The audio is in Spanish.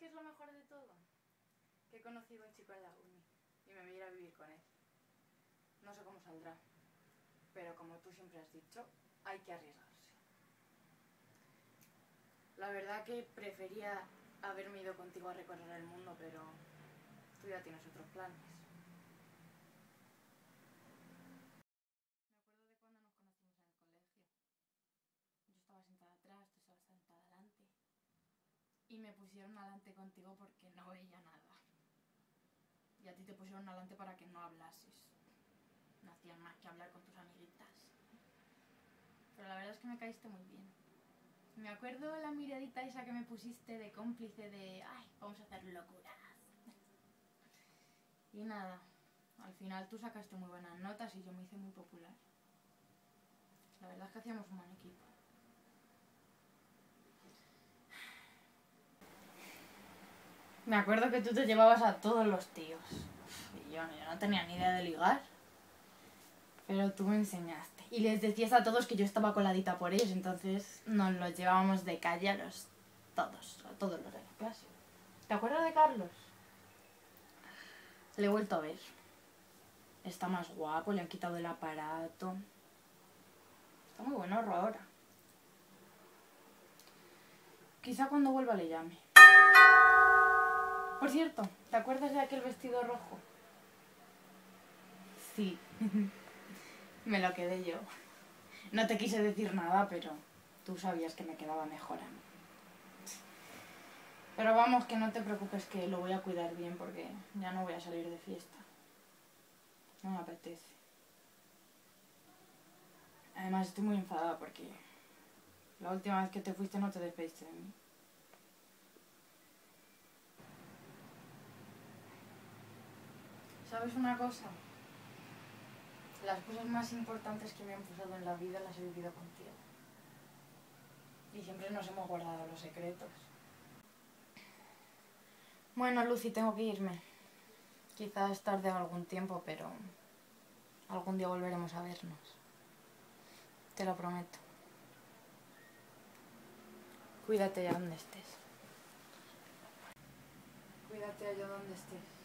¿Sabes qué es lo mejor de todo? Que he conocido a un chico en la uni y me voy a ir a vivir con él. No sé cómo saldrá, pero como tú siempre has dicho, hay que arriesgarse. La verdad que prefería haberme ido contigo a recorrer el mundo, pero tú ya tienes otros planes. Me acuerdo de cuando nos conocimos en el colegio. Yo estaba sentada atrás, tú estabas sentada adelante. Y me pusieron adelante contigo porque no veía nada. Y a ti te pusieron adelante para que no hablases. No hacían más que hablar con tus amiguitas. Pero la verdad es que me caíste muy bien. Me acuerdo la miradita esa que me pusiste de cómplice de, ay, vamos a hacer locuras. Y nada, al final tú sacaste muy buenas notas y yo me hice muy popular. La verdad es que hacíamos un buen equipo. Me acuerdo que tú te llevabas a todos los tíos. Y yo, no tenía ni idea de ligar. Pero tú me enseñaste. Y les decías a todos que yo estaba coladita por ellos, entonces nos los llevábamos de calle a los todos, a todos los de la clase. ¿Te acuerdas de Carlos? Le he vuelto a ver. Está más guapo, le han quitado el aparato. Está muy bueno ahora. Quizá cuando vuelva le llame. Por cierto, ¿te acuerdas de aquel vestido rojo? Sí. me lo quedé yo. No te quise decir nada, pero tú sabías que me quedaba mejor a mí. Pero vamos, que no te preocupes que lo voy a cuidar bien porque ya no voy a salir de fiesta. No me apetece. Además estoy muy enfadada porque la última vez que te fuiste no te despediste de mí. ¿Sabes una cosa? Las cosas más importantes que me han pasado en la vida las he vivido contigo. Y siempre nos hemos guardado los secretos. Bueno, Lucy, tengo que irme. Quizás tarde algún tiempo, pero algún día volveremos a vernos. Te lo prometo. Cuídate allá donde estés. Cuídate allá donde estés.